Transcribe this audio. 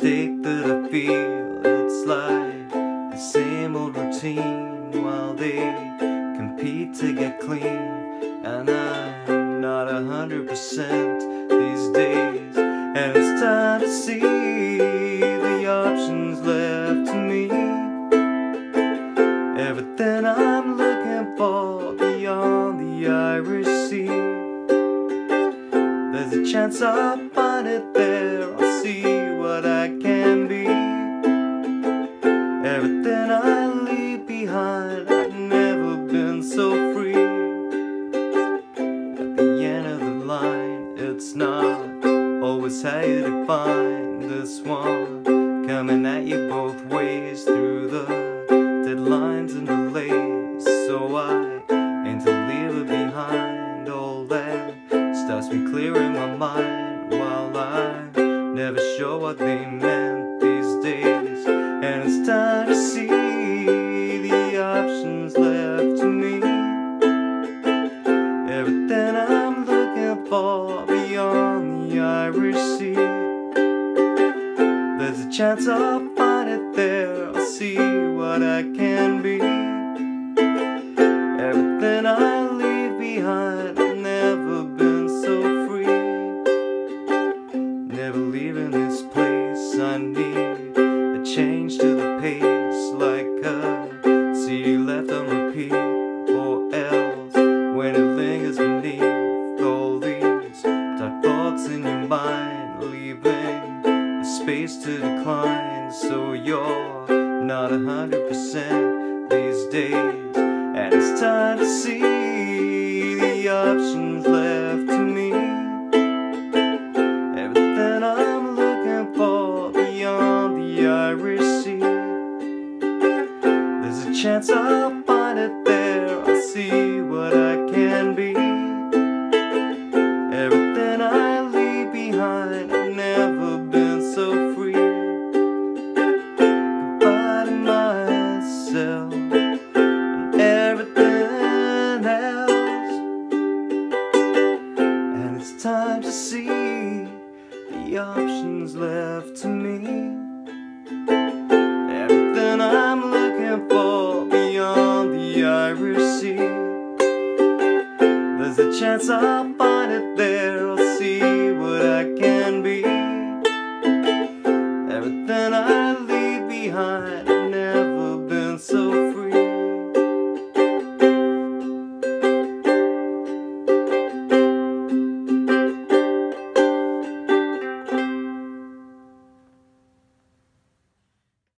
mistake that I feel. It's like the same old routine While they compete to get clean. And I'm not a hundred percent these days. And it's time to see the options left to me. Everything I'm looking for there's a chance I'll find it there. I'll see what I can be. Everything I leave behind I've never been so free. At the end of the line It's not always how you define this one. Coming at you both ways Through the deadlines and delays. So I aim to leave it behind me clearing my mind While I'm never sure what they meant these days. And it's time to see the options left to me. Everything I'm looking for beyond the Irish Sea. There's a chance I'll find it there. I'll see what I can be. Everything I leave behind leaving this place. I need a change to the pace Like a CD left on repeat. Or else when it lingers beneath All these dark thoughts in your mind Leaving a space to decline. So you're not a hundred percent these days. And it's time to see the options left Sea There's a chance I'll find it there. I'll see what I can be. Everything I leave behind I've never been so free. Goodbye to myself and everything else. And it's time to see the options left to me There's a chance I'll find it there. I'll see what I can be. Everything I leave behind